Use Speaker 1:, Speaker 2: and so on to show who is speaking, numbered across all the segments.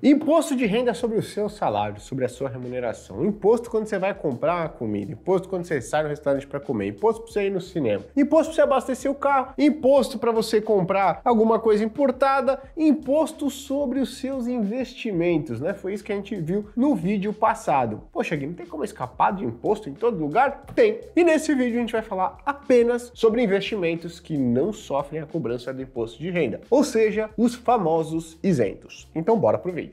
Speaker 1: Imposto de renda sobre o seu salário, sobre a sua remuneração. Imposto quando você vai comprar uma comida. Imposto quando você sai no restaurante para comer. Imposto para você ir no cinema. Imposto para você abastecer o carro. Imposto para você comprar alguma coisa importada. Imposto sobre os seus investimentos, né? Foi isso que a gente viu no vídeo passado. Poxa, Gui, não tem como escapar de imposto em todo lugar? Tem. E nesse vídeo a gente vai falar apenas sobre investimentos que não sofrem a cobrança do imposto de renda. Ou seja, os famosos isentos. Então bora pro vídeo.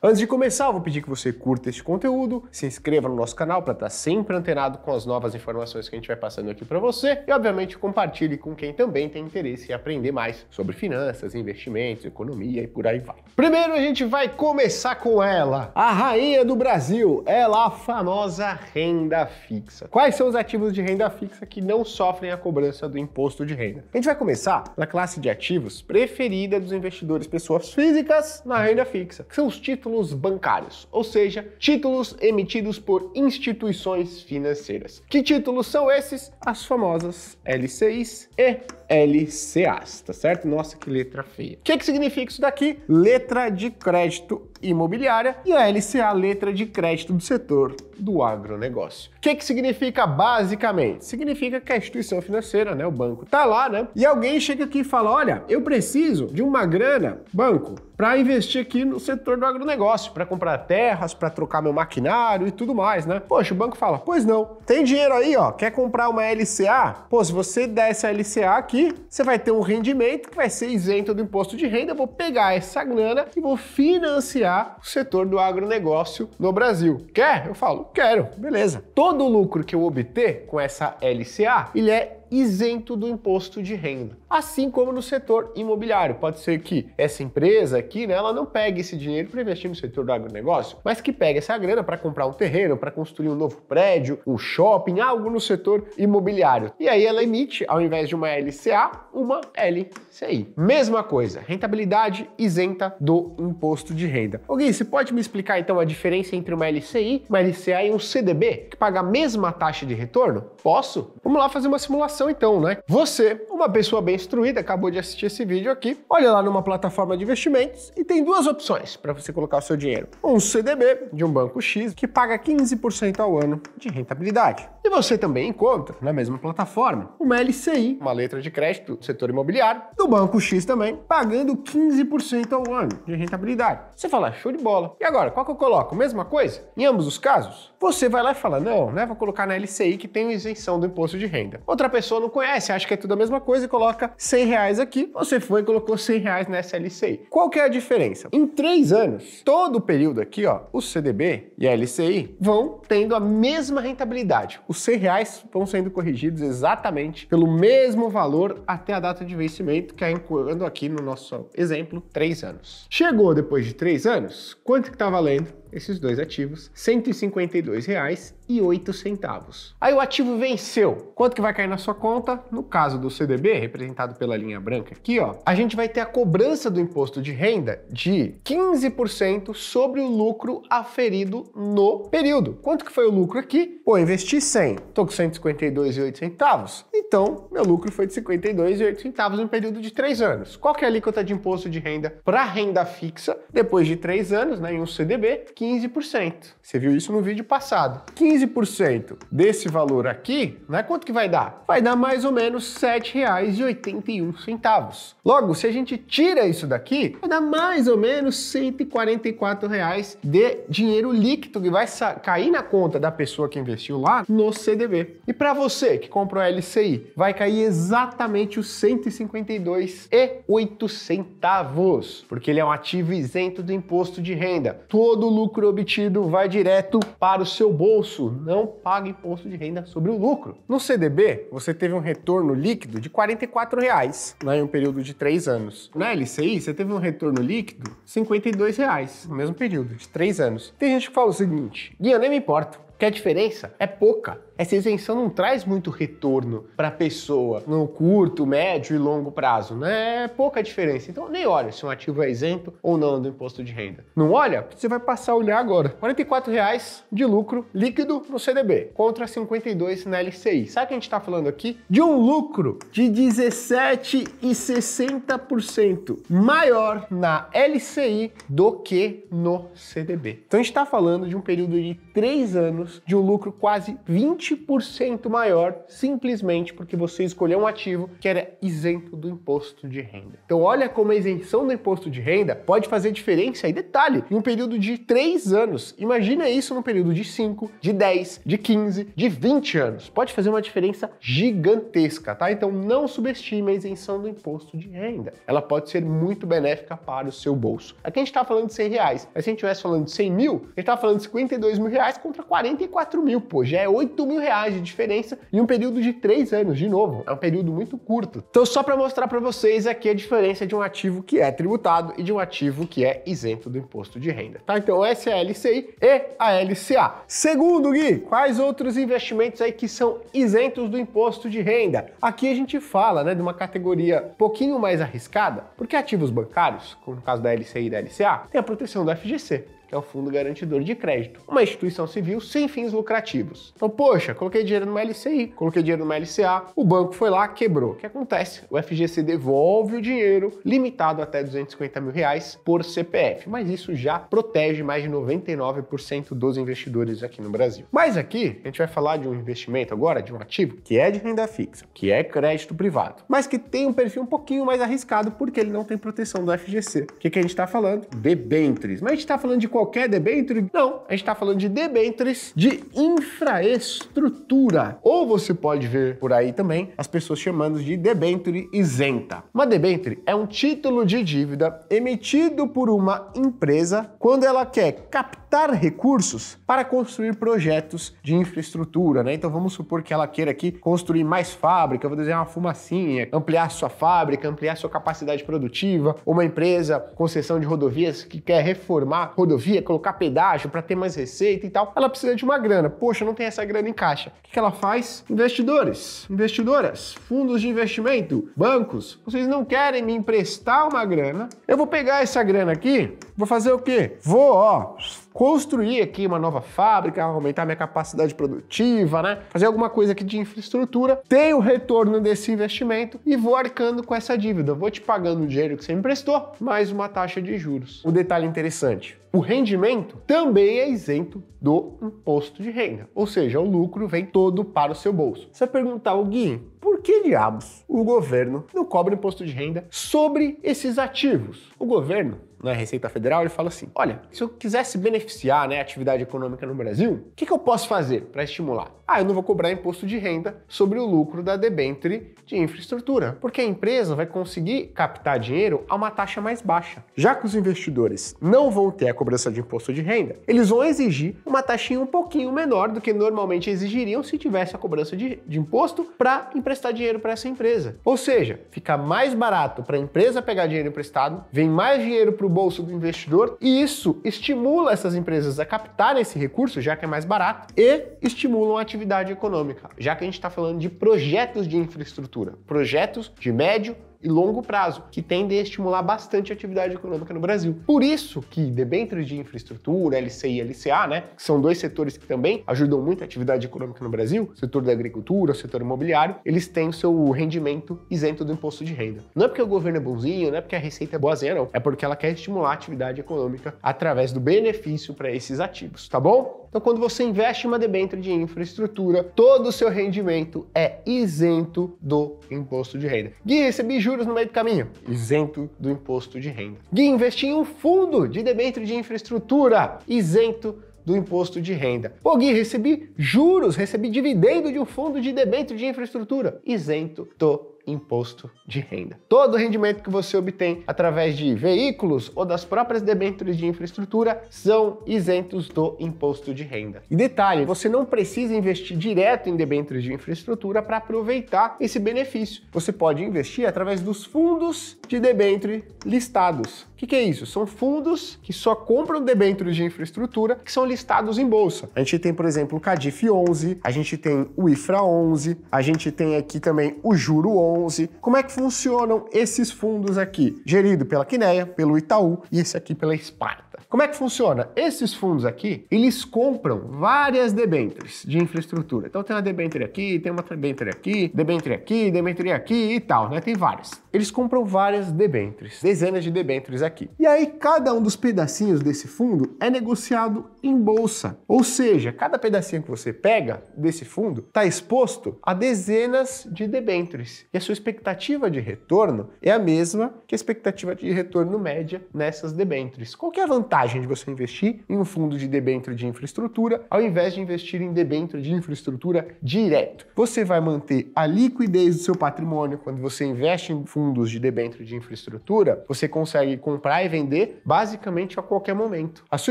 Speaker 1: Antes de começar, vou pedir que você curta este conteúdo, se inscreva no nosso canal para estar sempre antenado com as novas informações que a gente vai passando aqui para você e, obviamente, compartilhe com quem também tem interesse em aprender mais sobre finanças, investimentos, economia e por aí vai. Primeiro, a gente vai começar com ela, a rainha do Brasil, ela a famosa renda fixa. Quais são os ativos de renda fixa que não sofrem a cobrança do imposto de renda? A gente vai começar na classe de ativos preferida dos investidores pessoas físicas na renda fixa, que são os títulos títulos bancários, ou seja, títulos emitidos por instituições financeiras. Que títulos são esses? As famosas LCIs e LCAs, tá certo? Nossa, que letra feia. O que, que significa isso daqui? Letra de crédito imobiliária e a LCA, letra de crédito do setor do agronegócio. O que, que significa basicamente? Significa que a instituição financeira, né, o banco, tá lá, né? E alguém chega aqui e fala: olha, eu preciso de uma grana, banco, para investir aqui no setor do agronegócio, para comprar terras, para trocar meu maquinário e tudo mais, né? Poxa, o banco fala: pois não, tem dinheiro aí, ó, quer comprar uma LCA? Pô, se você der essa LCA aqui, você vai ter um rendimento que vai ser isento do imposto de renda. Eu vou pegar essa grana e vou financiar o setor do agronegócio no Brasil. Quer? Eu falo: quero, beleza. Todo o lucro que eu obter com essa LCA, ele é isento do imposto de renda. Assim como no setor imobiliário. Pode ser que essa empresa aqui, né, ela não pegue esse dinheiro para investir no setor do agronegócio, mas que pegue essa grana para comprar um terreno, para construir um novo prédio, um shopping, algo no setor imobiliário. E aí ela emite, ao invés de uma LCA, uma LCI. Mesma coisa, rentabilidade isenta do imposto de renda. Alguém, você pode me explicar então a diferença entre uma LCI, uma LCA e um CDB, que paga a mesma taxa de retorno? Posso? Vamos lá fazer uma simulação então, né? Você, uma pessoa bem instruída, acabou de assistir esse vídeo aqui, olha lá numa plataforma de investimentos e tem duas opções para você colocar o seu dinheiro. Um CDB de um banco X que paga 15% ao ano de rentabilidade. E você também encontra na mesma plataforma uma LCI, uma letra de crédito do setor imobiliário, do banco X também, pagando 15% ao ano de rentabilidade. Você fala, show de bola. E agora, qual que eu coloco? Mesma coisa? Em ambos os casos? Você vai lá e fala, não, né? Vou colocar na LCI que tem isenção do imposto de renda. Outra pessoa não conhece, acha que é tudo a mesma coisa e coloca 100 reais aqui. Você foi e colocou 100 reais nessa LCI. Qual que é a diferença? Em três anos, todo o período aqui, ó, o CDB e a LCI vão tendo a mesma rentabilidade. Os 100 reais vão sendo corrigidos exatamente pelo mesmo valor até a data de vencimento, que é incluindo aqui no nosso exemplo, três anos. Chegou depois de três anos, quanto que está valendo? Esses dois ativos, R$ 152,08. Aí o ativo venceu. Quanto que vai cair na sua conta? No caso do CDB, representado pela linha branca aqui, ó, a gente vai ter a cobrança do imposto de renda de 15% sobre o lucro aferido no período. Quanto que foi o lucro aqui? Pô, investi 100, tô com 152,08 então meu lucro foi de 52,08 no período de 3 anos. Qual que é a alíquota de imposto de renda para renda fixa depois de 3 anos, né, em um CDB? 15%. Você viu isso no vídeo passado. 15% desse valor aqui, né, quanto que vai dar? Vai dar mais ou menos R$ 7,81. Logo, se a gente tira isso daqui, vai dar mais ou menos 144 reais de dinheiro líquido que vai cair na conta da pessoa que investiu lá no CDB. E para você que comprou a LCI, vai cair exatamente os 152,08 centavos, porque ele é um ativo isento do imposto de renda. Todo lucro lucro obtido vai direto para o seu bolso, não paga imposto de renda sobre o lucro. No CDB, você teve um retorno líquido de 44 reais, né, em um período de 3 anos. Na LCI, você teve um retorno líquido de 52 reais, no mesmo período, de 3 anos. Tem gente que fala o seguinte, Guia, nem me importa, que a diferença é pouca. Essa isenção não traz muito retorno para a pessoa no curto, médio e longo prazo, né? É pouca diferença. Então nem olha se um ativo é isento ou não do imposto de renda. Não olha? Você vai passar a olhar agora. 44 reais de lucro líquido no CDB contra 52 na LCI. Sabe o que a gente está falando aqui? De um lucro de 17,60% maior na LCI do que no CDB. Então a gente está falando de um período de 3 anos de um lucro quase 20 20% maior simplesmente porque você escolheu um ativo que era isento do imposto de renda. Então olha como a isenção do imposto de renda pode fazer diferença e detalhe, em um período de 3 anos. Imagina isso num período de 5, de 10, de 15, de 20 anos. Pode fazer uma diferença gigantesca, tá? Então não subestime a isenção do imposto de renda. Ela pode ser muito benéfica para o seu bolso. Aqui a gente está falando de 100 reais, mas se a gente estivesse falando de 100 mil, a gente está falando de 52 mil reais contra 44 mil, pô, já é 8 mil reais de diferença em um período de três anos, de novo. É um período muito curto. Então, só para mostrar para vocês aqui a diferença de um ativo que é tributado e de um ativo que é isento do imposto de renda. Tá? Então, essa é a LCI e a LCA. Segundo, Gui, quais outros investimentos aí que são isentos do imposto de renda? Aqui a gente fala né, de uma categoria um pouquinho mais arriscada, porque ativos bancários, como no caso da LCI e da LCA, tem a proteção do FGC que é o Fundo Garantidor de Crédito, uma instituição civil sem fins lucrativos. Então, poxa, coloquei dinheiro numa LCI, coloquei dinheiro numa LCA, o banco foi lá, quebrou. O que acontece? O FGC devolve o dinheiro, limitado até 250 mil reais por CPF, mas isso já protege mais de 99% dos investidores aqui no Brasil. Mas aqui, a gente vai falar de um investimento agora, de um ativo que é de renda fixa, que é crédito privado, mas que tem um perfil um pouquinho mais arriscado porque ele não tem proteção do FGC. O que, que a gente está falando? Debêntures. Mas a gente está falando de qualquer debênture? Não, a gente está falando de debêntures de infraestrutura. Ou você pode ver por aí também as pessoas chamando de debênture isenta. Uma debênture é um título de dívida emitido por uma empresa quando ela quer captar recursos para construir projetos de infraestrutura, né? Então vamos supor que ela queira aqui construir mais fábrica, vou desenhar uma fumacinha, ampliar sua fábrica, ampliar sua capacidade produtiva, uma empresa concessão de rodovias que quer reformar rodovia, colocar pedágio para ter mais receita e tal, ela precisa de uma grana. Poxa, não tem essa grana em caixa. O que ela faz? Investidores, investidoras, fundos de investimento, bancos, vocês não querem me emprestar uma grana? Eu vou pegar essa grana aqui, vou fazer o quê? Vou, ó, construir aqui uma nova fábrica, aumentar minha capacidade produtiva, né? Fazer alguma coisa aqui de infraestrutura, tenho o retorno desse investimento e vou arcando com essa dívida. Vou te pagando o dinheiro que você emprestou, mais uma taxa de juros. O detalhe interessante, o rendimento também é isento do imposto de renda, ou seja, o lucro vem todo para o seu bolso. Você vai perguntar, o Gui, por que diabos o governo não cobra imposto de renda sobre esses ativos? O governo na Receita Federal, ele fala assim: olha, se eu quisesse beneficiar né, a atividade econômica no Brasil, o que, que eu posso fazer para estimular? Ah, eu não vou cobrar imposto de renda sobre o lucro da debenture de infraestrutura, porque a empresa vai conseguir captar dinheiro a uma taxa mais baixa. Já que os investidores não vão ter a cobrança de imposto de renda, eles vão exigir uma taxinha um pouquinho menor do que normalmente exigiriam se tivesse a cobrança de, de imposto para emprestar dinheiro para essa empresa. Ou seja, fica mais barato para a empresa pegar dinheiro emprestado, vem mais dinheiro para o bolso do investidor e isso estimula essas empresas a captarem esse recurso, já que é mais barato, e estimulam a atividade atividade econômica, já que a gente está falando de projetos de infraestrutura, projetos de médio e longo prazo, que tendem a estimular bastante a atividade econômica no Brasil. Por isso que debêntures de infraestrutura, LCI e LCA, né, que são dois setores que também ajudam muito a atividade econômica no Brasil, setor da agricultura, setor imobiliário, eles têm o seu rendimento isento do imposto de renda. Não é porque o governo é bonzinho, não é porque a receita é boazinha, não. É porque ela quer estimular a atividade econômica através do benefício para esses ativos, tá bom? Então, quando você investe em uma debênture de infraestrutura, todo o seu rendimento é isento do imposto de renda. Gui, recebi juros no meio do caminho. Isento do imposto de renda. Gui, investi em um fundo de debênture de infraestrutura. Isento do imposto de renda. Pô, Gui, recebi juros, recebi dividendo de um fundo de debênture de infraestrutura. Isento do imposto de renda. Todo rendimento que você obtém através de veículos ou das próprias debêntures de infraestrutura são isentos do imposto de renda. E detalhe, você não precisa investir direto em debêntures de infraestrutura para aproveitar esse benefício. Você pode investir através dos fundos de debênture listados. O que, que, é isso? São fundos que só compram debêntures de infraestrutura que são listados em bolsa. A gente tem, por exemplo, o Cadif 11, a gente tem o IFRA 11, a gente tem aqui também o Juro 11. Como é que funcionam esses fundos aqui? Gerido pela Quineia, pelo Itaú e esse aqui pela Sparta. Como é que funciona? Esses fundos aqui, eles compram várias debêntures de infraestrutura. Então tem uma debênture aqui, tem uma debênture aqui, debênture aqui, debênture aqui e tal, né? Tem várias. Eles compram várias debêntures, dezenas de debêntures aqui. E aí cada um dos pedacinhos desse fundo é negociado em bolsa. Ou seja, cada pedacinho que você pega desse fundo está exposto a dezenas de debêntures. E a sua expectativa de retorno é a mesma que a expectativa de retorno média nessas debêntures. Qual é a vantagem? Vantagem de você investir em um fundo de debênture de infraestrutura ao invés de investir em debênture de infraestrutura direto. Você vai manter a liquidez do seu patrimônio quando você investe em fundos de debênture de infraestrutura, você consegue comprar e vender basicamente a qualquer momento. A sua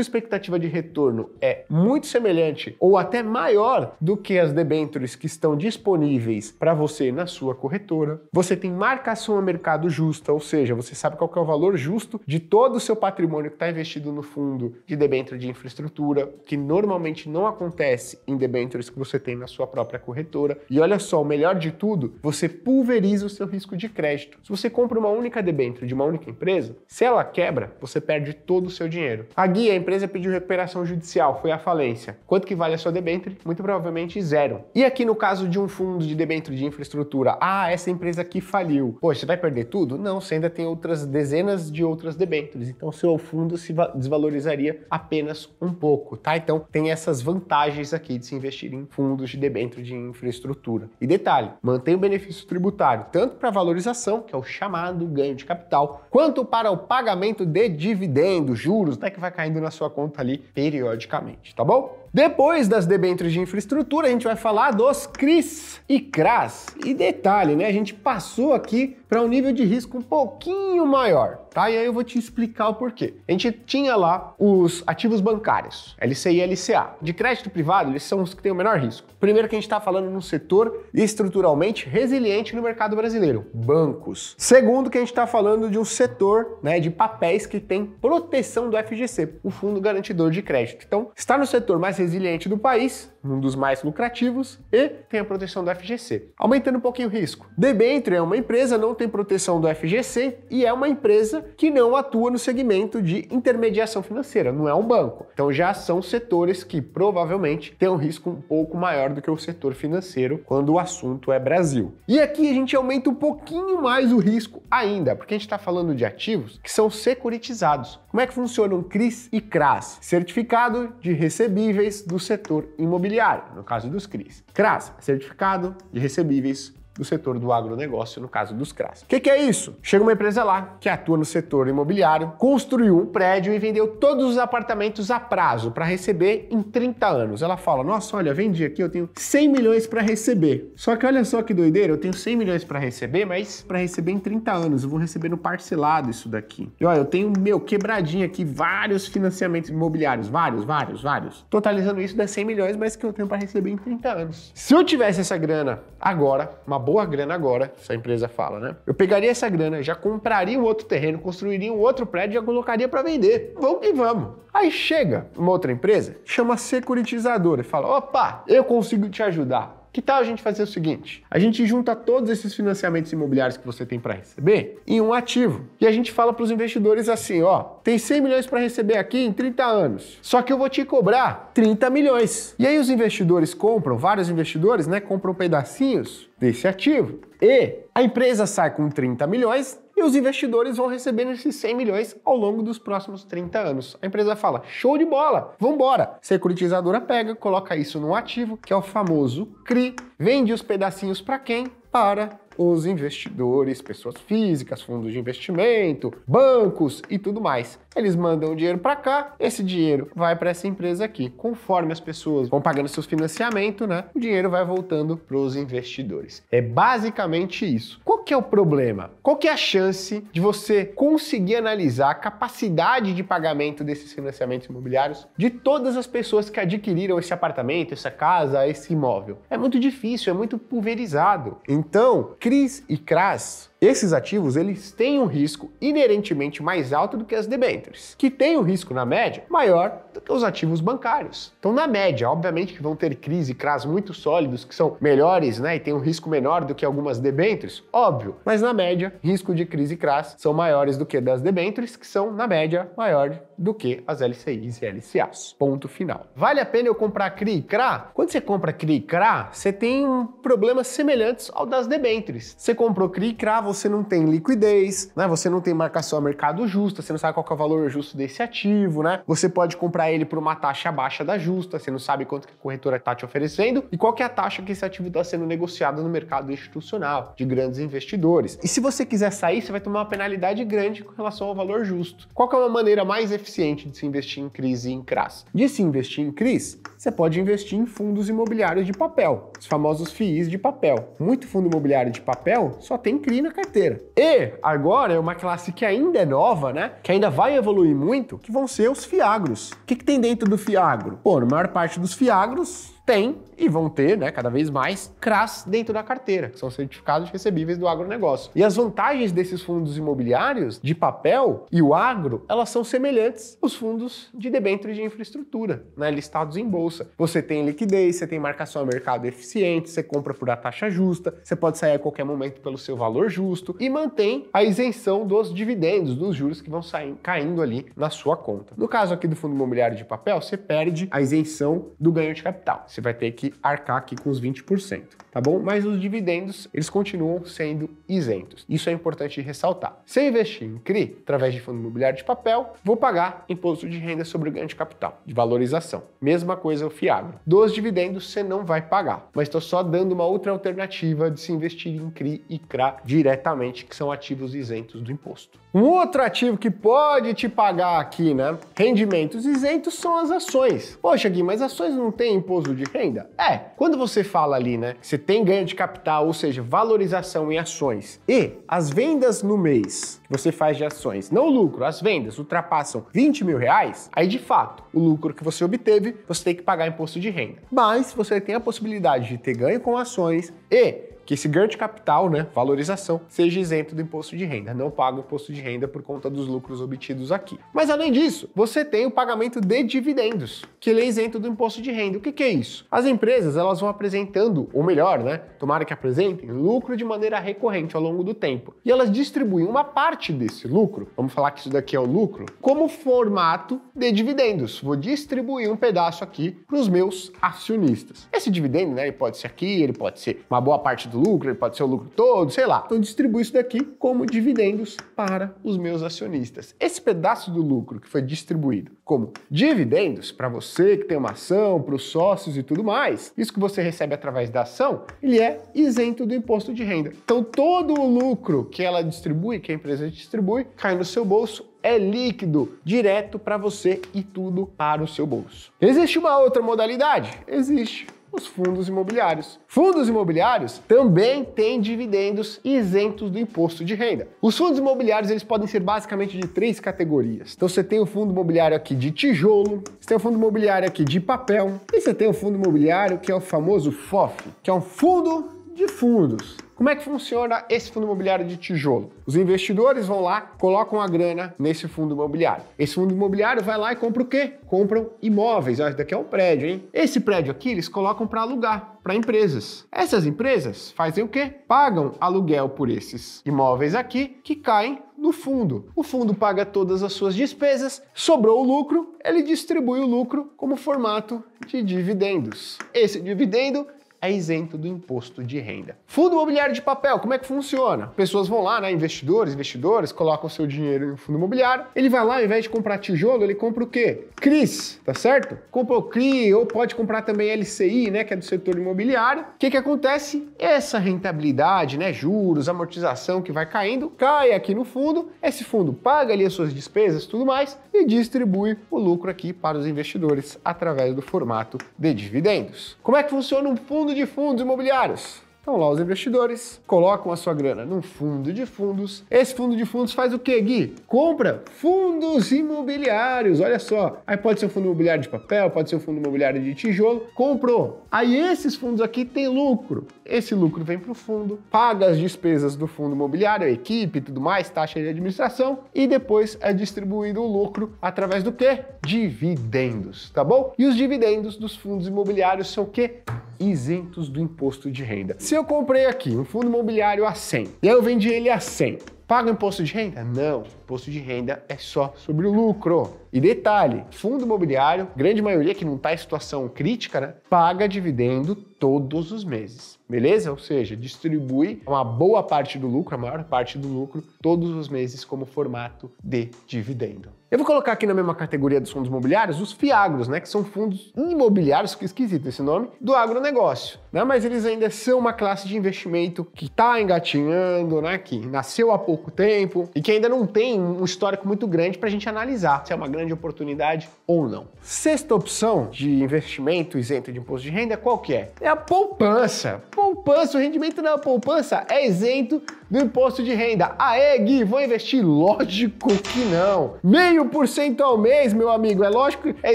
Speaker 1: expectativa de retorno é muito semelhante ou até maior do que as debêntures que estão disponíveis para você na sua corretora. Você tem marcação a mercado justa, ou seja, você sabe qual é o valor justo de todo o seu patrimônio que está investido no fundo de debênture de infraestrutura, que normalmente não acontece em debêntures que você tem na sua própria corretora. E olha só, o melhor de tudo, você pulveriza o seu risco de crédito. Se você compra uma única debênture de uma única empresa, se ela quebra, você perde todo o seu dinheiro. A guia, a empresa pediu recuperação judicial, foi a falência. Quanto que vale a sua debênture? Muito provavelmente zero. E aqui no caso de um fundo de debênture de infraestrutura, ah, essa empresa aqui faliu. Poxa, você vai perder tudo? Não, você ainda tem outras dezenas de outras debêntures. Então seu fundo se desvalorizaria apenas um pouco, tá? Então tem essas vantagens aqui de se investir em fundos de debênture de infraestrutura. E detalhe, mantém o benefício tributário tanto para valorização, que é o chamado ganho de capital, quanto para o pagamento de dividendos, juros, né, que vai caindo na sua conta ali periodicamente, tá bom? Depois das debêntures de infraestrutura, a gente vai falar dos CRIs e CRAS. E detalhe, né? A gente passou aqui para um nível de risco um pouquinho maior, tá? E aí eu vou te explicar o porquê. A gente tinha lá os ativos bancários, LCI e LCA. De crédito privado, eles são os que têm o menor risco. Primeiro que a gente está falando num setor estruturalmente resiliente no mercado brasileiro, bancos. Segundo que a gente está falando de um setor né, de papéis que tem proteção do FGC, o Fundo Garantidor de Crédito. Então, está no setor mais resiliente do país, um dos mais lucrativos, e tem a proteção do FGC. Aumentando um pouquinho o risco. Debênture é uma empresa, não tem proteção do FGC e é uma empresa que não atua no segmento de intermediação financeira, não é um banco. Então já são setores que provavelmente têm um risco um pouco maior do que o setor financeiro quando o assunto é Brasil. E aqui a gente aumenta um pouquinho mais o risco ainda, porque a gente está falando de ativos que são securitizados. Como é que funcionam CRIs e CRAS? Certificado de recebíveis do setor imobiliário, no caso dos CRIs. CRAS, certificado de recebíveis do setor do agronegócio, no caso dos CRAS. O que, que, é isso? Chega uma empresa lá que atua no setor imobiliário, construiu um prédio e vendeu todos os apartamentos a prazo para receber em 30 anos. Ela fala: Nossa, olha, vendi aqui, eu tenho 100 milhões para receber. Só que olha só que doideira, eu tenho 100 milhões para receber, mas para receber em 30 anos, eu vou receber no parcelado isso daqui. E olha, eu tenho, meu, quebradinho aqui, vários financiamentos imobiliários, vários, vários, vários. Totalizando isso dá 100 milhões, mas que eu tenho para receber em 30 anos. Se eu tivesse essa grana agora, uma boa grana agora, essa empresa fala, né? Eu pegaria essa grana, já compraria um outro terreno, construiria um outro prédio e já colocaria para vender. Vamos que vamos. Aí chega uma outra empresa, chama securitizadora e fala: opa, eu consigo te ajudar. Que tal a gente fazer o seguinte? A gente junta todos esses financiamentos imobiliários que você tem para receber em um ativo. E a gente fala para os investidores assim, ó, tem 100 milhões para receber aqui em 30 anos. Só que eu vou te cobrar 30 milhões. E aí os investidores compram, vários investidores, né, compram pedacinhos desse ativo. E a empresa sai com 30 milhões e os investidores vão recebendo esses 100 milhões ao longo dos próximos 30 anos. A empresa fala: show de bola, vambora. Securitizadora pega, coloca isso num ativo, que é o famoso CRI, vende os pedacinhos para quem? Para os investidores, pessoas físicas, fundos de investimento, bancos e tudo mais. Eles mandam o dinheiro para cá, esse dinheiro vai para essa empresa aqui. Conforme as pessoas vão pagando seus financiamento, né, o dinheiro vai voltando para os investidores. É basicamente isso. Qual que é o problema? Qual que é a chance de você conseguir analisar a capacidade de pagamento desses financiamentos imobiliários de todas as pessoas que adquiriram esse apartamento, essa casa, esse imóvel? É muito difícil, é muito pulverizado. Então, CRIs e CRAS esses ativos eles têm um risco inerentemente mais alto do que as debêntures, que têm um risco na média maior do que os ativos bancários. Então, na média, obviamente que vão ter crise CRAs muito sólidos que são melhores, né, e têm um risco menor do que algumas debêntures, óbvio. Mas na média, risco de crise e CRAs são maiores do que das debêntures, que são na média maior do que as LCIs e LCAs. Ponto final. Vale a pena eu comprar CRI e CRA? Quando você compra CRI e CRA, você tem problemas semelhantes ao das debêntures. Você comprou CRI e CRA, você não tem liquidez, né? Você não tem marcação a mercado justa, você não sabe qual é o valor justo desse ativo, né? Você pode comprar ele por uma taxa baixa da justa, você não sabe quanto que a corretora está te oferecendo e qual é a taxa que esse ativo está sendo negociado no mercado institucional, de grandes investidores. E se você quiser sair, você vai tomar uma penalidade grande com relação ao valor justo. Qual é uma maneira mais eficiente de se investir em crise e em CRAS? De se investir em CRIs, você pode investir em fundos imobiliários de papel, os famosos FIIs de papel. Muito fundo imobiliário de papel só tem CRI na carteira. E agora é uma classe que ainda é nova, né? Que ainda vai evoluir muito, que vão ser os fiagros. O que, que tem dentro do fiagro? Pô, na maior parte dos fiagros tem e vão ter, né, cada vez mais, CRAS dentro da carteira, que são certificados recebíveis do agronegócio. E as vantagens desses fundos imobiliários de papel e o agro, elas são semelhantes aos fundos de debêntures de infraestrutura, né, listados em bolsa. Você tem liquidez, você tem marcação a mercado eficiente, você compra por a taxa justa, você pode sair a qualquer momento pelo seu valor justo e mantém a isenção dos dividendos, dos juros que vão sair, caindo ali na sua conta. No caso aqui do fundo imobiliário de papel, você perde a isenção do ganho de capital. Você vai ter que arcar aqui com os 20%, tá bom? Mas os dividendos, eles continuam sendo isentos. Isso é importante ressaltar. Se eu investir em CRI, através de fundo imobiliário de papel, vou pagar imposto de renda sobre o ganho de capital, de valorização. Mesma coisa o FIAGRO. Dos dividendos você não vai pagar, mas estou só dando uma outra alternativa de se investir em CRI e CRA diretamente, que são ativos isentos do imposto. Um outro ativo que pode te pagar aqui, né? Rendimentos isentos são as ações. Poxa, Gui, mas ações não têm imposto de renda? É, quando você fala ali, né, que você tem ganho de capital, ou seja, valorização em ações, e as vendas no mês que você faz de ações, não o lucro, as vendas ultrapassam 20 mil reais, aí de fato, o lucro que você obteve, você tem que pagar imposto de renda. Mas você tem a possibilidade de ter ganho com ações e que esse ganho de capital, né, valorização, seja isento do imposto de renda. Não paga o imposto de renda por conta dos lucros obtidos aqui. Mas além disso, você tem o pagamento de dividendos, que ele é isento do imposto de renda. O que, que é isso? As empresas elas vão apresentando, ou melhor, né, tomara que apresentem, lucro de maneira recorrente ao longo do tempo. E elas distribuem uma parte desse lucro, vamos falar que isso daqui é o lucro, como formato de dividendos. Vou distribuir um pedaço aqui para os meus acionistas. Esse dividendo, né, ele pode ser aqui, ele pode ser uma boa parte do lucro, ele pode ser o lucro todo, sei lá. Então distribuo isso daqui como dividendos para os meus acionistas. Esse pedaço do lucro que foi distribuído como dividendos para você que tem uma ação, para os sócios e tudo mais, isso que você recebe através da ação, ele é isento do imposto de renda. Então todo o lucro que ela distribui, que a empresa distribui, cai no seu bolso é líquido, direto para você e tudo para o seu bolso. Existe uma outra modalidade? Existe os fundos imobiliários. Fundos imobiliários também têm dividendos isentos do imposto de renda. Os fundos imobiliários eles podem ser basicamente de três categorias. Então você tem o fundo imobiliário aqui de tijolo, você tem o fundo imobiliário aqui de papel e você tem o fundo imobiliário que é o famoso FOF, que é um fundo de fundos. Como é que funciona esse fundo imobiliário de tijolo? Os investidores vão lá, colocam a grana nesse fundo imobiliário. Esse fundo imobiliário vai lá e compra o quê? Compram imóveis. Olha, daqui é um prédio, hein? Esse prédio aqui eles colocam para alugar para empresas. Essas empresas fazem o quê? Pagam aluguel por esses imóveis aqui que caem no fundo. O fundo paga todas as suas despesas, sobrou o lucro, ele distribui o lucro como formato de dividendos. Esse dividendo é isento do imposto de renda. Fundo imobiliário de papel, como é que funciona? Pessoas vão lá, né, investidores, investidores, colocam seu dinheiro em fundo imobiliário, ele vai lá, ao invés de comprar tijolo, ele compra o quê? CRIs, tá certo? Compra o CRI ou pode comprar também LCI, né, que é do setor imobiliário. O que que acontece? Essa rentabilidade, né, juros, amortização que vai caindo, cai aqui no fundo, esse fundo paga ali as suas despesas, tudo mais e distribui o lucro aqui para os investidores através do formato de dividendos. Como é que funciona um fundo de fundos imobiliários? Então lá os investidores colocam a sua grana num fundo de fundos. Esse fundo de fundos faz o quê, Gui? Compra fundos imobiliários. Olha só. Aí pode ser um fundo imobiliário de papel, pode ser um fundo imobiliário de tijolo. Comprou. Aí esses fundos aqui têm lucro. Esse lucro vem para o fundo, paga as despesas do fundo imobiliário, a equipe tudo mais, taxa de administração, e depois é distribuído o lucro através do quê? Dividendos, tá bom? E os dividendos dos fundos imobiliários são o quê? Isentos do imposto de renda. Se eu comprei aqui um fundo imobiliário a 100 e eu vendi ele a 100, paga imposto de renda? Não, imposto de renda é só sobre o lucro. E detalhe, fundo imobiliário, grande maioria que não está em situação crítica, né, paga dividendo todos os meses, beleza? Ou seja, distribui uma boa parte do lucro, a maior parte do lucro, todos os meses como formato de dividendo. Eu vou colocar aqui na mesma categoria dos fundos imobiliários os FIAGROS, né, que são fundos imobiliários, que esquisito esse nome, do agronegócio, né? Mas eles ainda são uma classe de investimento que está engatinhando, né, que nasceu há pouco tempo e que ainda não tem um histórico muito grande para a gente analisar se é uma grande oportunidade ou não. Sexta opção de investimento isento de imposto de renda, qual que é? É a poupança. Poupança, o rendimento da poupança é isento do imposto de renda. Aê, Gui, vou investir? Lógico que não. Meio por cento ao mês, meu amigo, é lógico que é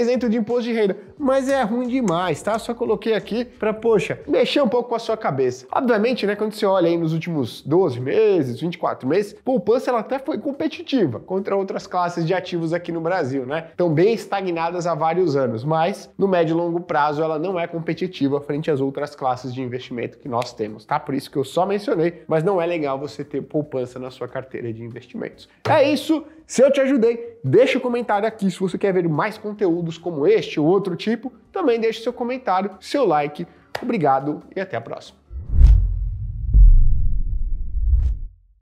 Speaker 1: isento de imposto de renda, mas é ruim demais, tá? Só coloquei aqui para, poxa, mexer um pouco com a sua cabeça. Obviamente, né, quando você olha aí nos últimos 12 meses, 24 meses, poupança ela até foi competitiva contra outras classes de ativos aqui no Brasil, né? Estão bem estagnadas há vários anos, mas no médio e longo prazo ela não é competitiva frente às outras classes de investimento que nós temos, tá? Por isso que eu só mencionei, mas não é legal você ter poupança na sua carteira de investimentos. É isso. Se eu te ajudei, deixa o um comentário aqui. Se você quer ver mais conteúdos como este ou outro tipo, também deixe seu comentário, seu like. Obrigado e até a próxima.